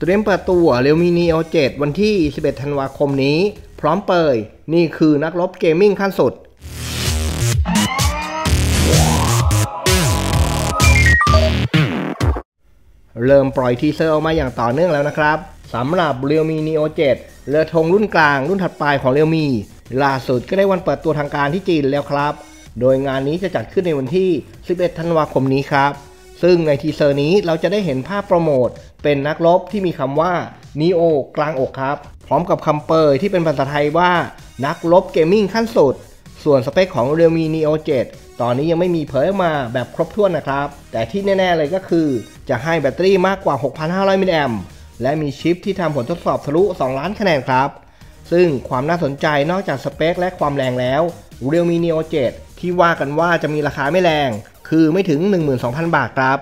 เตรียมเปิดตัว Realme Neo 7วันที่ 11 ธันวาคมนี้ พร้อมเปรยนี่คือนักรบ gaming ขั้นสุด เริ่มปล่อย teaser ออกมาอย่างต่อเนื่องแล้วนะครับสำหรับ Realme Neo 7เรือธงรุ่นกลางรุ่นถัดไปของ Realme ล่าสุดก็ได้วันเปิดตัวทางการที่จีนแล้วครับ โดยงานนี้จะจัดขึ้นในวันที่ 11 ธันวาคมนี้ครับ ซึ่งใน teaser นี้เราจะได้เห็นภาพโปรโมท เป็นนักรบที่มีคำว่า Neo กลางอกครับ พร้อมกับคำเปรยที่เป็นภาษาไทยว่า นักรบ gaming ขั้นสุด ส่วนสเปคของ Realme Neo 7 ตอนนี้ยังไม่มีเผยออกมาแบบครบถ้วนนะครับ แต่ที่แน่ ๆ เลยก็คือ จะให้แบตเตอรี่มากกว่า 6,500 มิลลิแอมป์และมีชิปที่ทำผลทดสอบทะลุ 2 ล้านคะแนนครับ ซึ่งความน่าสนใจนอกจากสเปคและความแรงแล้ว Realme Neo 7 ที่ว่ากันว่าจะมีราคาไม่แรง คือไม่ถึง 12,000 บาทครับ